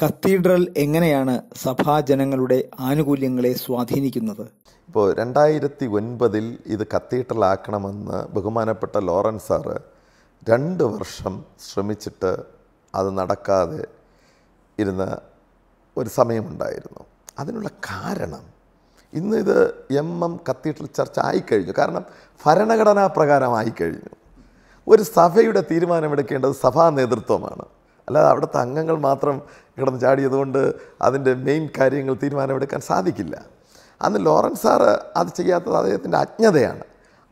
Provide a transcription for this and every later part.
Cathedral എങ്ങനെയാണ് സഭാജനങ്ങളുടെ ആനുകൂല്യങ്ങളെ സ്വാധീനിക്കുന്നത്? ഇപ്പോൾ രണ്ടായിരത്തി ഒൻപതിൽ ഇത് കത്തീഡ്രലാക്കണമെന്ന് ബഹുമാനപ്പെട്ട ലോറൻസ് സാറ് രണ്ട് വർഷം ശ്രമിച്ചിട്ട് അത് നടക്കാതെ ഇരുന്ന ഒരു സമയമുണ്ടായിരുന്നു. അതിനുള്ള കാരണം ഇന്ന് ഇത് എം എം കത്തീഡ്രൽ ചർച്ച ആയിക്കഴിഞ്ഞു. കാരണം ഭരണഘടനാ പ്രകാരം ആയിക്കഴിഞ്ഞു ഒരു സഭയുടെ തീരുമാനമെടുക്കേണ്ടത് സഭാ നേതൃത്വമാണ്. അല്ലാതെ അവിടുത്തെ അംഗങ്ങൾ മാത്രം കിടന്ന് ചാടിയതുകൊണ്ട് അതിന്റെ മെയിൻ കാര്യങ്ങൾ തീരുമാനമെടുക്കാൻ സാധിക്കില്ല. അന്ന് ലോറൻസ് സാറ് അത് ചെയ്യാത്തത് അദ്ദേഹത്തിന്റെ അജ്ഞതയാണ്.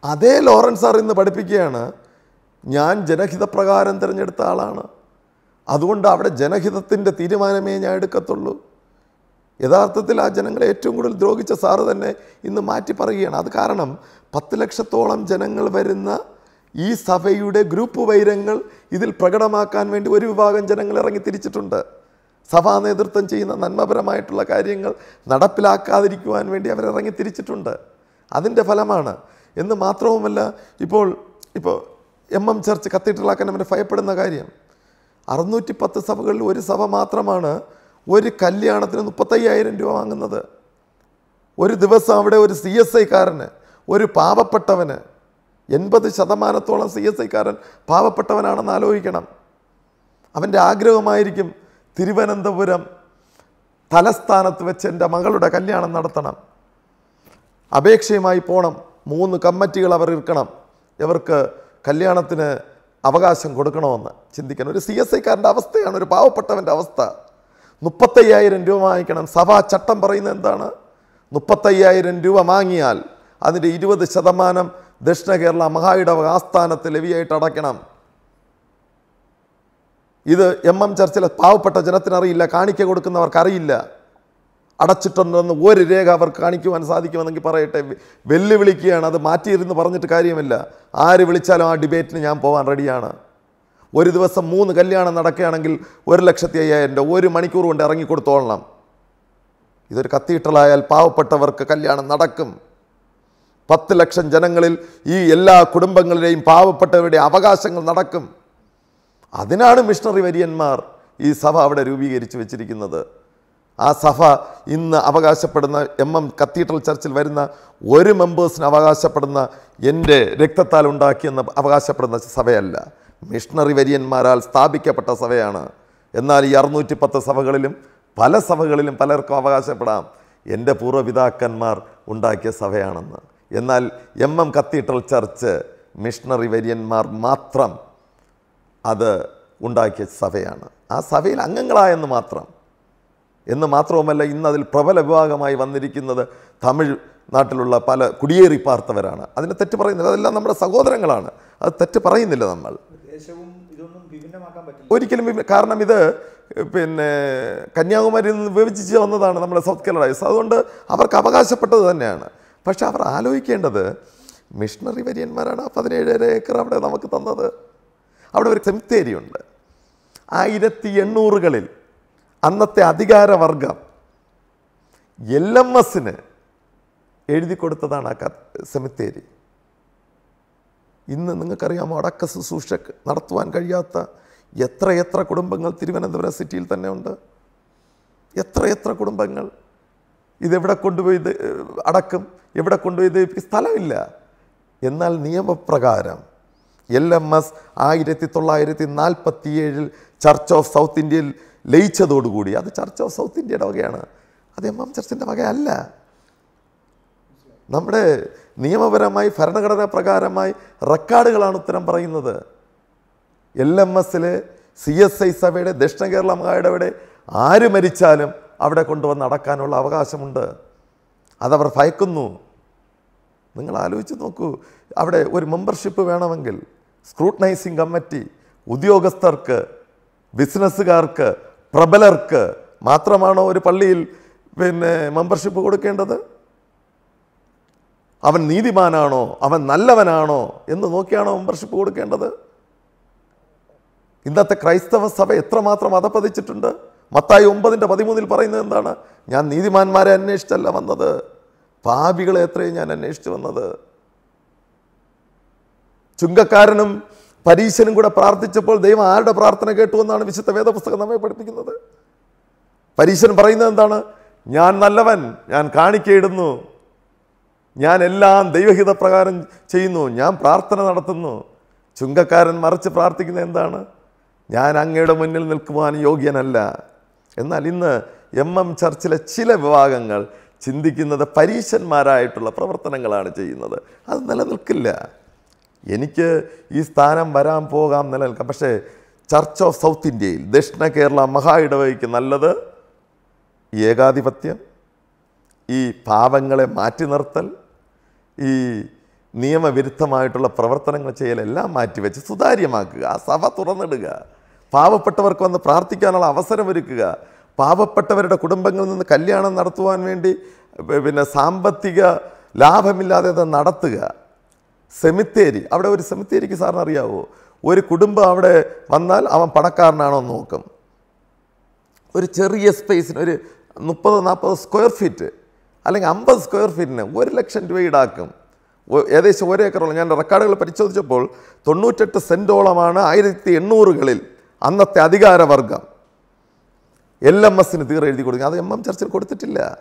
അതേ ലോറൻസ് സാർ ഇന്ന് പഠിപ്പിക്കുകയാണ് ഞാൻ ജനഹിതപ്രകാരം തിരഞ്ഞെടുത്ത ആളാണ്. അതുകൊണ്ട് അവിടെ ജനഹിതത്തിന്റെ തീരുമാനമേ ഞാൻ എടുക്കത്തുള്ളൂ. യഥാർത്ഥത്തിൽ ആ ജനങ്ങളെ ഏറ്റവും കൂടുതൽ ദ്രോഹിച്ച സാറ് തന്നെ ഇന്ന് മാറ്റി പറയുകയാണ് അത് കാരണം പത്ത് ലക്ഷത്തോളം ജനങ്ങൾ വരുന്ന ഈ സഭയുടെ ഗ്രൂപ്പ് വൈരങ്ങൾ ഇതിൽ പ്രകടമാക്കാൻ വേണ്ടി ഒരു വിഭാഗം ജനങ്ങൾ ഇറങ്ങി തിരിച്ചിട്ടുണ്ട്. സഭാ നേതൃത്വം ചെയ്യുന്ന നന്മപരമായിട്ടുള്ള കാര്യങ്ങൾ നടപ്പിലാക്കാതിരിക്കുവാൻ വേണ്ടി അവരിറങ്ങി തിരിച്ചിട്ടുണ്ട്. അതിന്റെ ഫലമാണ്. എന്ന് മാത്രവുമല്ല ഇപ്പോൾ ഇപ്പോൾ എം എം ചർച്ച് കത്തീഡ്രലാക്കാൻ അവർ ഭയപ്പെടുന്ന കാര്യം. അറുന്നൂറ്റി പത്ത് സഭകളിൽ ഒരു സഭ മാത്രമാണ് ഒരു കല്യാണത്തിന് മുപ്പത്തയ്യായിരം രൂപ വാങ്ങുന്നത്. ഒരു ദിവസം അവിടെ ഒരു സി എസ് ഐക്കാരന് ഒരു പാവപ്പെട്ടവന് എൺപത് ശതമാനത്തോളം സി എസ് ഐക്കാരൻ പാവപ്പെട്ടവനാണെന്ന് ആലോചിക്കണം. അവന്റെ ആഗ്രഹമായിരിക്കും തിരുവനന്തപുരം തലസ്ഥാനത്ത് വെച്ച് എന്റെ മകളുടെ കല്യാണം നടത്തണം. അപേക്ഷയുമായി പോകണം മൂന്ന് കമ്മിറ്റികൾ അവർ ഇരിക്കണം. ഇവർക്ക് കല്യാണത്തിന് അവകാശം കൊടുക്കണമെന്ന് ചിന്തിക്കണം. ഒരു സി എസ് ഐക്കാരന്റെ അവസ്ഥയാണ് ഒരു പാവപ്പെട്ടവന്റെ അവസ്ഥ. മുപ്പത്തയ്യായിരം രൂപ വാങ്ങിക്കണം. സഭാ ചട്ടം പറയുന്നത് എന്താണ്? മുപ്പത്തയ്യായിരം രൂപ വാങ്ങിയാൽ അതിന്റെ ഇരുപത് ശതമാനം ദക്ഷിണ കേരള മഹായിടവ ആസ്ഥാനത്ത് ലവിയായിട്ട് അടയ്ക്കണം. ഇത് എം എം ചർച്ചിലെ പാവപ്പെട്ട ജനത്തിനറിയില്ല കാണിക്ക കൊടുക്കുന്നവർക്കറിയില്ല. അടച്ചിട്ടുണ്ടെന്ന് ഒരു രേഖ അവർക്ക് കാണിക്കുവാൻ സാധിക്കുമെന്നെങ്കിൽ പറയട്ടെ. വെല്ലുവിളിക്കുകയാണ് അത് മാറ്റിയിരുന്ന് പറഞ്ഞിട്ട് കാര്യമില്ല. ആര് വിളിച്ചാലും ആ ഡിബേറ്റിന് ഞാൻ പോകാൻ റെഡിയാണ്. ഒരു ദിവസം മൂന്ന് കല്യാണം നടക്കുകയാണെങ്കിൽ ഒരു ലക്ഷത്തി അയ്യായിരം രൂപ ഒരു മണിക്കൂർ കൊണ്ട് ഇറങ്ങിക്കൊടുത്തോളണം. ഇതൊരു കത്തീഡ്രലായാൽ പാവപ്പെട്ടവർക്ക് കല്യാണം നടക്കും. പത്ത് ലക്ഷം ജനങ്ങളിൽ ഈ എല്ലാ കുടുംബങ്ങളിലെയും പാവപ്പെട്ടവരുടെ അവകാശങ്ങൾ നടക്കും. അതിനാണ് മിഷണറി വര്യന്മാർ ഈ സഭ അവിടെ രൂപീകരിച്ച് വെച്ചിരിക്കുന്നത്. ആ സഭ ഇന്ന് അവകാശപ്പെടുന്ന എം എം കത്തീഡ്രൽ ചർച്ചിൽ വരുന്ന ഒരു മെമ്പേഴ്സിന് അവകാശപ്പെടുന്ന എന്റെ രക്തത്താൽ ഉണ്ടാക്കിയെന്ന് അവകാശപ്പെടുന്ന സഭയല്ല. മിഷണറി വര്യന്മാരാൽ സ്ഥാപിക്കപ്പെട്ട സഭയാണ്. എന്നാൽ ഈ അറുന്നൂറ്റി പത്ത് സഭകളിലും പല സഭകളിലും പലർക്കും അവകാശപ്പെടാം. എന്റെ പൂർവപിതാക്കന്മാർ ഉണ്ടാക്കിയ സഭയാണെന്ന്. എന്നാൽ M M cathedral church missionary വര്യന്മാർ മാത്രം അത് ഉണ്ടാക്കിയ സഭയാണ്. ആ സഭയിൽ അംഗങ്ങളായെന്ന് മാത്രം. എന്ന് മാത്രവുമല്ല ഇന്ന് അതിൽ പ്രബല വിഭാഗമായി വന്നിരിക്കുന്നത് തമിഴ് നാട്ടിലുള്ള പല കുടിയേറി പാർത്തവരാണ് അതിന് തെറ്റ് പറയുന്നില്ല. അതെല്ലാം നമ്മുടെ സഹോദരങ്ങളാണ്. അത് തെറ്റ് പറയുന്നില്ല നമ്മൾ. ഒരിക്കലും കാരണം ഇത് പിന്നെ കന്യാകുമാരിയിൽ നിന്ന് വിഭജിച്ച് വന്നതാണ് നമ്മുടെ സൗത്ത് കേരള അതുകൊണ്ട് അവർക്ക് അവകാശപ്പെട്ടത് തന്നെയാണ്. പക്ഷെ അവർ ആലോചിക്കേണ്ടത് മിഷണറി വര്യന്മാരാണ് ആ പതിനേഴര ഏക്കർ അവിടെ നമുക്ക് തന്നത്. അവിടെ ഒരു സെമിത്തേരി ഉണ്ട്. ആയിരത്തി എണ്ണൂറുകളിൽ അന്നത്തെ അധികാരവർഗം എൽ എം എസിന് എഴുതി കൊടുത്തതാണ് ആ സെമിത്തേരി ഇന്ന് നിങ്ങൾക്കറിയാമോ അടക്ക ശുശ്രൂഷ നടത്തുവാൻ കഴിയാത്ത എത്ര എത്ര കുടുംബങ്ങൾ തിരുവനന്തപുരം സിറ്റിയിൽ തന്നെ ഉണ്ട്. എത്ര എത്ര കുടുംബങ്ങൾ ഇതെവിടെ കൊണ്ടുപോയി ഇത് അടക്കും? എവിടെ കൊണ്ടുപോയി ഇത് സ്ഥലമില്ല. എന്നാൽ നിയമപ്രകാരം എൽ എം എസ് ആയിരത്തി തൊള്ളായിരത്തി നാൽപ്പത്തി ഏഴിൽ ചർച്ച് ഓഫ് സൗത്ത് ഇന്ത്യയിൽ ലയിച്ചതോടുകൂടി അത് ചർച്ച് ഓഫ് സൗത്ത് ഇന്ത്യയുടെ വകയാണ്. അത് എം എം ചർച്ചിന്റെ വകയല്ല. നമ്മുടെ നിയമപരമായി ഭരണഘടനാ പ്രകാരമായി റെക്കോർഡുകളാണ് ഉത്തരം പറയുന്നത്. എൽ എം എസിലെ സി എസ് ഐ സഭയുടെ ദക്ഷിണ കേരള മഹായിടവിടെ ആര് മരിച്ചാലും അവിടെ കൊണ്ടുവന്ന് അടക്കാനുള്ള അവകാശമുണ്ട്. അതവർ ഭയക്കുന്നു. നിങ്ങൾ ആലോചിച്ച് നോക്കൂ. അവിടെ ഒരു മെമ്പർഷിപ്പ് വേണമെങ്കിൽ സ്ക്രൂട്ടനൈസിങ് കമ്മിറ്റി ഉദ്യോഗസ്ഥർക്ക് ബിസിനസ്സുകാർക്ക് പ്രബലർക്ക് മാത്രമാണോ ഒരു പള്ളിയിൽ പിന്നെ മെമ്പർഷിപ്പ് കൊടുക്കേണ്ടത്? അവൻ നീതിമാനാണോ? അവൻ നല്ലവനാണോ? എന്ന് നോക്കിയാണോ മെമ്പർഷിപ്പ് കൊടുക്കേണ്ടത്? ഇന്നത്തെ ക്രൈസ്തവ സഭ എത്രമാത്രം അധപ്പതിച്ചിട്ടുണ്ട് മത്തായി ഒമ്പതിന്റെ പതിമൂന്നിൽ പറയുന്നത് എന്താണ്? ഞാൻ നീതിമാന്മാരെ അന്വേഷിച്ചല്ല വന്നത്. പാപികളെ എത്രയും ഞാൻ അന്വേഷിച്ചു വന്നത്. ചുങ്കക്കാരനും പരീശനും കൂടെ പ്രാർത്ഥിച്ചപ്പോൾ ദൈവം ആരുടെ പ്രാർത്ഥന കേട്ടു എന്നാണ് വിശുദ്ധ വേദപുസ്തകം നമ്മെ പഠിപ്പിക്കുന്നത്? പരീശൻ പറയുന്നത് എന്താണ്? ഞാൻ നല്ലവൻ ഞാൻ കാണിക്കയിടുന്നു. ഞാൻ എല്ലാം ദൈവഹിതപ്രകാരം ചെയ്യുന്നു. ഞാൻ പ്രാർത്ഥന നടത്തുന്നു. ചുങ്കക്കാരൻ മറിച്ച് പ്രാർത്ഥിക്കുന്നത് എന്താണ്? ഞാൻ അങ്ങയുടെ മുന്നിൽ നിൽക്കുവാൻ യോഗ്യനല്ല. എന്നാൽ ഇന്ന് എം എം ചർച്ചിലെ ചില വിഭാഗങ്ങൾ ചിന്തിക്കുന്നത് പരീശന്മാരായിട്ടുള്ള പ്രവർത്തനങ്ങളാണ് ചെയ്യുന്നത്. അത് നിലനിൽക്കില്ല. എനിക്ക് ഈ സ്ഥാനം വരാൻ പോകാം നിലനിൽക്കാം. പക്ഷേ ചർച്ച് ഓഫ് സൗത്ത് ഇന്ത്യയിൽ ദക്ഷിണ കേരള മഹാ ഇടവഴിക്ക് നല്ലത് ഈ ഏകാധിപത്യം ഈ പാവങ്ങളെ മാറ്റി നിർത്തൽ ഈ നിയമവിരുദ്ധമായിട്ടുള്ള പ്രവർത്തനങ്ങൾ ചെയ്യലെല്ലാം മാറ്റിവെച്ച് സുതാര്യമാക്കുക. ആ സഭ തുറന്നിടുക. പാവപ്പെട്ടവർക്ക് വന്ന് പ്രാർത്ഥിക്കാനുള്ള അവസരം ഒരുക്കുക. പാവപ്പെട്ടവരുടെ കുടുംബങ്ങളിൽ നിന്ന് കല്യാണം നടത്തുവാൻ വേണ്ടി പിന്നെ സാമ്പത്തിക ലാഭമില്ലാതെ അത് നടത്തുക. സെമിത്തേരി അവിടെ ഒരു സെമിത്തേരിക്ക് സാറിന് അറിയാവോ? ഒരു കുടുംബം അവിടെ വന്നാൽ അവൻ പണക്കാരനാണോ എന്ന് നോക്കും. ഒരു ചെറിയ സ്പേസിന് ഒരു മുപ്പത് നാൽപ്പത് സ്ക്വയർ ഫീറ്റ് അല്ലെങ്കിൽ അമ്പത് സ്ക്വയർ ഫീറ്റിന് ഒരു ലക്ഷം രൂപ ഈടാക്കും. ഏകദേശം ഒരേക്കറോളം. ഞാൻ റെക്കോർഡുകൾ പരിശോധിച്ചപ്പോൾ തൊണ്ണൂറ്റെട്ട് സെന്റോളമാണ് ആയിരത്തി എണ്ണൂറുകളിൽ. അന്നത്തെ അധികാരവർഗം എൽ എം എസിന് തീർ എഴുതി കൊടുക്കുക അത് എം എം ചർച്ചിൽ കൊടുത്തിട്ടില്ല.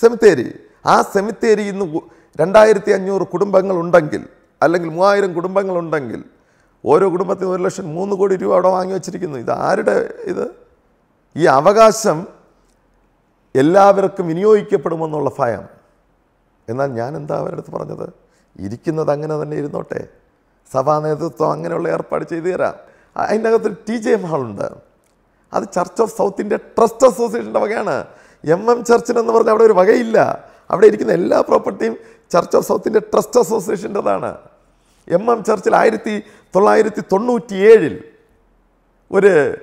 സെമിത്തേരി. ആ സെമിത്തേരി ഇന്ന് രണ്ടായിരത്തി അഞ്ഞൂറ് കുടുംബങ്ങൾ ഉണ്ടെങ്കിൽ അല്ലെങ്കിൽ മൂവായിരം കുടുംബങ്ങൾ ഉണ്ടെങ്കിൽ ഓരോ കുടുംബത്തിന് ഒരു ലക്ഷം മൂന്ന് കോടി രൂപ അവിടെ വാങ്ങി വച്ചിരിക്കുന്നു. ഇത് ആരുടെ ഇത്? ഈ അവകാശം എല്ലാവർക്കും വിനിയോഗിക്കപ്പെടുമെന്നുള്ള ഭയം. എന്നാൽ ഞാൻ എന്താ അവരുടെ അടുത്ത് പറഞ്ഞത്? ഇരിക്കുന്നത് അങ്ങനെ തന്നെ ഇരുന്നോട്ടെ. സഭാ നേതൃത്വം അങ്ങനെയുള്ള ഏർപ്പാട് ചെയ്തു തരാം. അതിന്റെ അകത്തൊരു ടി ജെ എം ഹാളുണ്ട് അത് Church of South India Trust അസോസിയേഷന്റെ വകയാണ്. എം എം ചർച്ചിനെന്ന് പറഞ്ഞാൽ അവിടെ ഒരു വകയില്ല. അവിടെ ഇരിക്കുന്ന എല്ലാ പ്രോപ്പർട്ടിയും Church of South India Trust അസോസിയേഷന്റെതാണ് M M ചർച്ചിൽ ആയിരത്തി തൊള്ളായിരത്തി തൊണ്ണൂറ്റി ഏഴിൽ ഒരു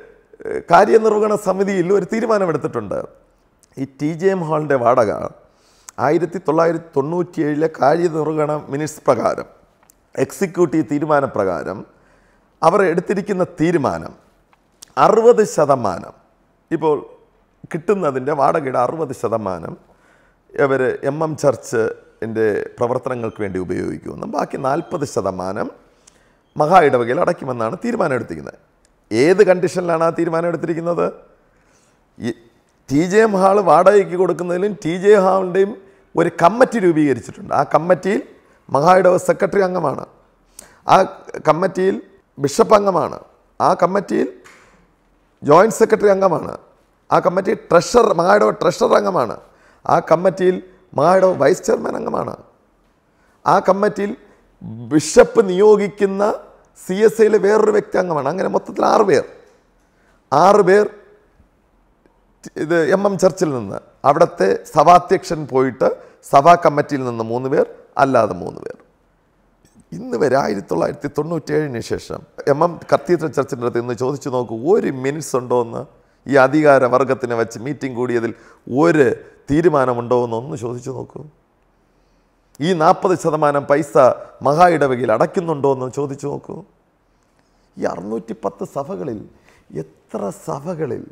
കാര്യനിർവഹണ സമിതിയിൽ ഒരു തീരുമാനമെടുത്തിട്ടുണ്ട്. ഈ ടി ജെ എം ഹാളിന്റെ വാടക ആയിരത്തി തൊള്ളായിരത്തി തൊണ്ണൂറ്റി ഏഴിലെ കാര്യനിർവഹണ മിനിറ്റ്സ് പ്രകാരം എക്സിക്യൂട്ടീവ് തീരുമാനപ്രകാരം അവർ എടുത്തിരിക്കുന്ന തീരുമാനം അറുപത് ശതമാനം. ഇപ്പോൾ കിട്ടുന്നതിന്റെ വാടകയുടെ അറുപത് ശതമാനം ഇവർ എം എം ചർച്ച് എന്റെ പ്രവർത്തനങ്ങൾക്ക് വേണ്ടി ഉപയോഗിക്കുമെന്നും ബാക്കി നാൽപ്പത് ശതമാനം മഹാ ഇടവകയിൽ അടയ്ക്കുമെന്നാണ് തീരുമാനം എടുത്തിരിക്കുന്നത് ഏത് കണ്ടീഷനിലാണ് ആ തീരുമാനം എടുത്തിരിക്കുന്നത് ടി ജെ എം ഹാൾ വാടകയ്ക്ക് കൊടുക്കുന്നതിലും ടി ജെ ഹാളിന്റെയും ഒരു കമ്മിറ്റി രൂപീകരിച്ചിട്ടുണ്ട്. ആ കമ്മിറ്റിയിൽ മഹാ ഇടവ സെക്രട്ടറി അംഗമാണ്. ആ കമ്മിറ്റിയിൽ ബിഷപ്പ് അംഗമാണ്. ആ കമ്മിറ്റിയിൽ ജോയിന്റ് സെക്രട്ടറി അംഗമാണ്. ആ കമ്മിറ്റി ട്രഷറർ മായഡോ ട്രഷറർ അംഗമാണ്. ആ കമ്മിറ്റിയിൽ മായഡോ വൈസ് ചെയർമാൻ അംഗമാണ്. ആ കമ്മിറ്റിയിൽ ബിഷപ്പ് നിയോഗിക്കുന്ന സി എസ് ഐയിലെ വേറൊരു വ്യക്തി അംഗമാണ്. അങ്ങനെ മൊത്തത്തിൽ ആറ് പേർ. ആറ് പേർ ഇത് എം എം ചർച്ചിൽ നിന്ന്. അവിടുത്തെ സഭാധ്യക്ഷൻ പോയിട്ട് സഭാ കമ്മിറ്റിയിൽ നിന്ന് മൂന്ന് പേർ അല്ലാതെ മൂന്ന് പേർ. ഇന്ന് വരെ ആയിരത്തി തൊള്ളായിരത്തി തൊണ്ണൂറ്റേഴിന് ശേഷം എം എം കത്തീഡ്രൽ ചർച്ചിന്റെ അടുത്ത് ഇന്ന് ചോദിച്ചു നോക്കൂ ഒരു മിനിറ്റ്സ് ഉണ്ടോ എന്ന് ഈ അധികാര വർഗത്തിനെ വെച്ച് മീറ്റിംഗ് കൂടിയതിൽ ഒരു തീരുമാനമുണ്ടോ എന്ന് ഒന്ന് ചോദിച്ചു നോക്കൂ. ഈ നാൽപ്പത് ശതമാനം പൈസ മഹാ ഇടവകയിൽ അടയ്ക്കുന്നുണ്ടോ എന്ന് ചോദിച്ചു നോക്കൂ. ഈ അറുന്നൂറ്റി പത്ത് സഭകളിൽ എത്ര സഭകളിൽ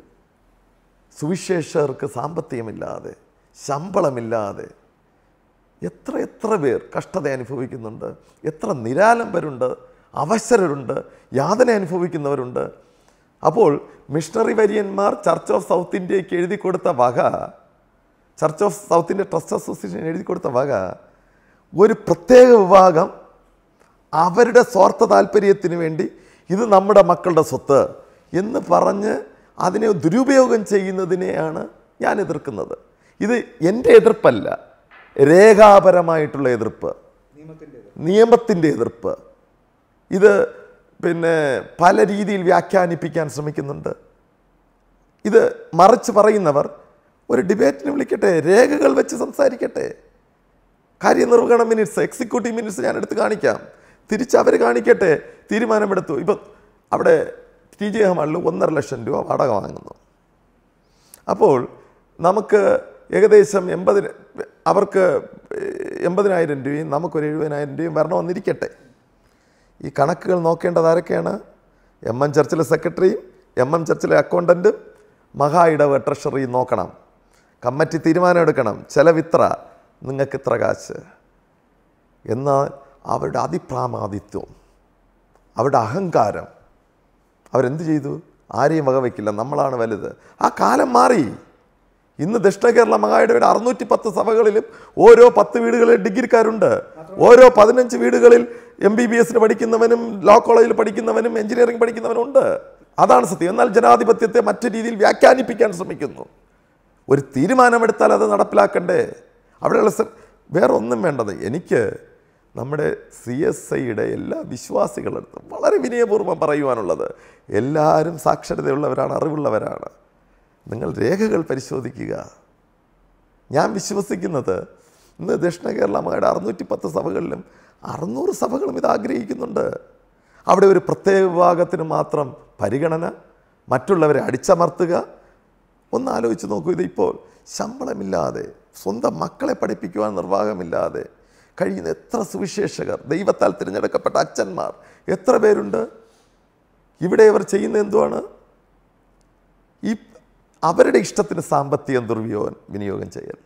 സുവിശേഷകർക്ക് സാമ്പത്തികമില്ലാതെ ശമ്പളമില്ലാതെ എത്ര എത്ര പേർ കഷ്ടത അനുഭവിക്കുന്നുണ്ട് എത്ര നിരാലംബരുണ്ട് അവസരരുണ്ട് യാതന അനുഭവിക്കുന്നവരുണ്ട്. അപ്പോൾ മിഷണറി വര്യന്മാർ ചർച്ച് ഓഫ് സൗത്ത് ഇന്ത്യയ്ക്ക് എഴുതി കൊടുത്ത വക Church of South India Trust Association എഴുതി കൊടുത്ത വക ഒരു പ്രത്യേക വിഭാഗം അവരുടെ സ്വാർത്ഥ താല്പര്യത്തിന് വേണ്ടി ഇത് നമ്മുടെ മക്കളുടെ സ്വത്ത് എന്ന് പറഞ്ഞ് അതിനെ ദുരുപയോഗം ചെയ്യുന്നതിനെയാണ് ഞാൻ എതിർക്കുന്നത്. ഇത് എന്റെ എതിർപ്പല്ല. രേഖാപരമായിട്ടുള്ള എതിർപ്പ്. നിയമത്തിന്റെ എതിർപ്പ്. ഇത് പിന്നെ പല രീതിയിൽ വ്യാഖ്യാനിപ്പിക്കാൻ ശ്രമിക്കുന്നുണ്ട്. ഇത് മറിച്ച് പറയുന്നവർ ഒരു ഡിബേറ്റിന് വിളിക്കട്ടെ രേഖകൾ വെച്ച് സംസാരിക്കട്ടെ. കാര്യനിർവഹണ മിനിറ്റ്സ് എക്സിക്യൂട്ടീവ് മിനിറ്റ്സ് ഞാൻ എടുത്ത് കാണിക്കാം. തിരിച്ച് അവർ കാണിക്കട്ടെ തീരുമാനമെടുത്തു. ഇപ്പം അവിടെ ടി ജെ ഹമാളിൽ ഒന്നര ലക്ഷം രൂപ വാടക വാങ്ങുന്നു. അപ്പോൾ നമുക്ക് ഏകദേശം എൺപതിന് അവർക്ക് എൺപതിനായിരം രൂപയും നമുക്കൊരു എഴുപതിനായിരം രൂപയും വരണമെന്നിരിക്കട്ടെ ഈ കണക്കുകൾ നോക്കേണ്ടത് ആരൊക്കെയാണ്? എം എം ചർച്ചിലെ സെക്രട്ടറിയും എം എം ചർച്ചിലെ അക്കൗണ്ടന്റും മഹാ ഇടവ് ട്രഷറിയും നോക്കണം. കമ്മിറ്റി തീരുമാനം എടുക്കണം. ചെലവിത്ര നിങ്ങൾക്ക് ഇത്ര കാശ്. എന്നാൽ അവരുടെ അതിപ്രാമാദിത്വം അവരുടെ അഹങ്കാരം അവരെന്ത് ചെയ്തു? ആരെയും വകവയ്ക്കില്ല നമ്മളാണ് വലുത്. ആ കാലം മാറി. ഇന്ന് ദക്ഷിണ കേരള മഹായിടവയുടെ അറുന്നൂറ്റി പത്ത് സഭകളിലും ഓരോ പത്ത് വീടുകളിൽ ഡിഗ്രിക്കാരുണ്ട്. ഓരോ പതിനഞ്ച് വീടുകളിൽ എം ബി ബി എസിന് പഠിക്കുന്നവനും ലോ കോളേജിൽ പഠിക്കുന്നവനും എഞ്ചിനീയറിംഗ് പഠിക്കുന്നവനും ഉണ്ട്. അതാണ് സത്യം. എന്നാൽ ജനാധിപത്യത്തെ മറ്റു രീതിയിൽ വ്യാഖ്യാനിപ്പിക്കാൻ ശ്രമിക്കുന്നു. ഒരു തീരുമാനമെടുത്താൽ അത് നടപ്പിലാക്കണ്ടേ? അവിടെയുള്ള വേറെ ഒന്നും വേണ്ടത്. എനിക്ക് നമ്മുടെ സി എസ് ഐയുടെ എല്ലാ വിശ്വാസികളടുത്തും വളരെ വിനയപൂർവം പറയുവാനുള്ളത്. എല്ലാവരും സാക്ഷരതയുള്ളവരാണ് അറിവുള്ളവരാണ്. നിങ്ങൾ രേഖകൾ പരിശോധിക്കുക. ഞാൻ വിശ്വസിക്കുന്നത് ഇന്ന് ദക്ഷിണ കേരള മകയുടെ അറുന്നൂറ്റി പത്ത് സഭകളിലും അറുന്നൂറ് സഭകളും ഇത് ആഗ്രഹിക്കുന്നുണ്ട്. അവിടെ ഒരു പ്രത്യേക വിഭാഗത്തിന് മാത്രം പരിഗണന മറ്റുള്ളവരെ അടിച്ചമർത്തുക. ഒന്ന് ആലോചിച്ച് നോക്കൂ ഇതിപ്പോൾ ശമ്പളമില്ലാതെ സ്വന്തം മക്കളെ പഠിപ്പിക്കുവാൻ നിർവാഹമില്ലാതെ കഴിയുന്ന എത്ര സുവിശേഷകർ ദൈവത്താൽ തിരഞ്ഞെടുക്കപ്പെട്ട അച്ഛന്മാർ എത്ര പേരുണ്ട്? ഇവിടെ ഇവർ ചെയ്യുന്ന എന്തുവാണ്? ഈ അവരുടെ ഇഷ്ടത്തിന് സാമ്പത്തികം ദുർവിനിയോഗം വിനിയോഗം ചെയ്യൽ.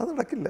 അത് നടക്കില്ല.